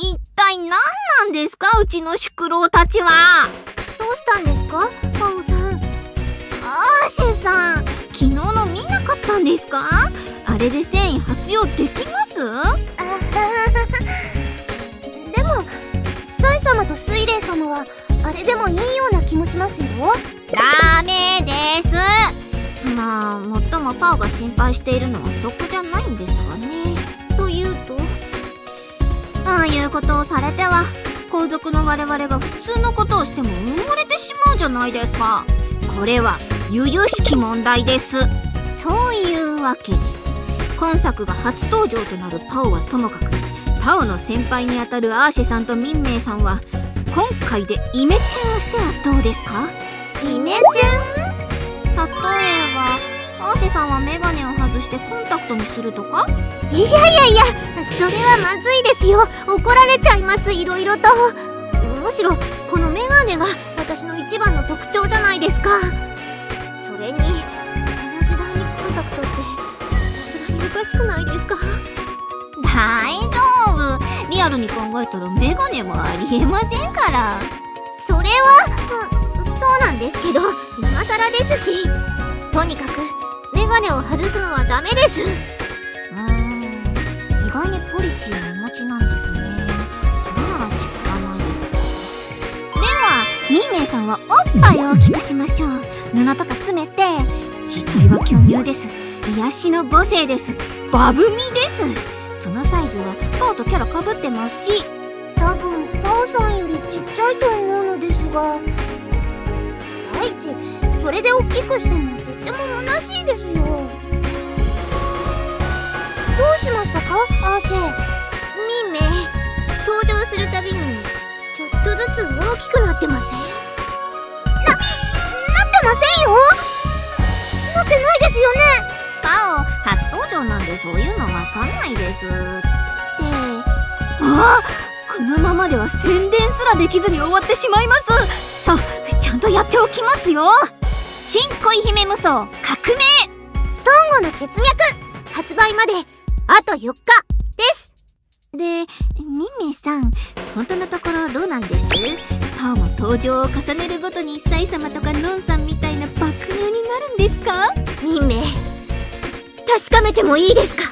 一体何なんですか？うちの宿老たちは。どうしたんですか？パオさん。アーシェさん。昨日の見なかったんですか？あれで繊維発用できます？でもサイ様とスイレイ様はあれでもいいような気もしますよ。ダメです。まあもっともパオが心配しているのはそこじゃないんですがねああいうことをされては皇族の我々が普通のことをしても埋もれてしまうじゃないですか。これは由々しき問題です。というわけで今作が初登場となるパオはともかくパオの先輩にあたるアーシェさんとミンメイさんは今回でイメチェンをしてはどうですか？イメチェン？さんはメガネを外してコンタクトにするとか？いやいやいやそれはまずいですよ。怒られちゃいますいろいろと。むしろこのメガネが私の一番の特徴じゃないですか。それにこの時代にコンタクトってさすがにおかしくないですか？大丈夫。リアルに考えたらメガネもありえませんから。それは、うん、そうなんですけど今更ですし。とにかくメガネを外すのはダメです。うーん。意外にポリシーをお持ちなんですね。それなら知らないですか？ではミンメイさんはおっぱいを大きくしましょう。布とか詰めて時代は巨乳です。癒しの母性です。バブミです。そのサイズはパオとキャラかぶってますし多分パオさんよりちっちゃいと思うのですが。第一それで大きくしてもても虚しいですよ。どうしましたか？アーシェ。ミンメ。イ登場するたびにちょっとずつ大きくなってません？な、なってませんよ。なってないですよね。パオ初登場なんでそういうのわかんないです。って。あこのままでは宣伝すらできずに終わってしまいます。さあちゃんとやっておきますよ新恋姫無双革命。孫悟の血脈。発売まであと4日です。でミミさん本当のところどうなんです？パオも登場を重ねるごとにサイ様とかノンさんみたいな爆乳になるんですか？ミンメイ確かめてもいいですか？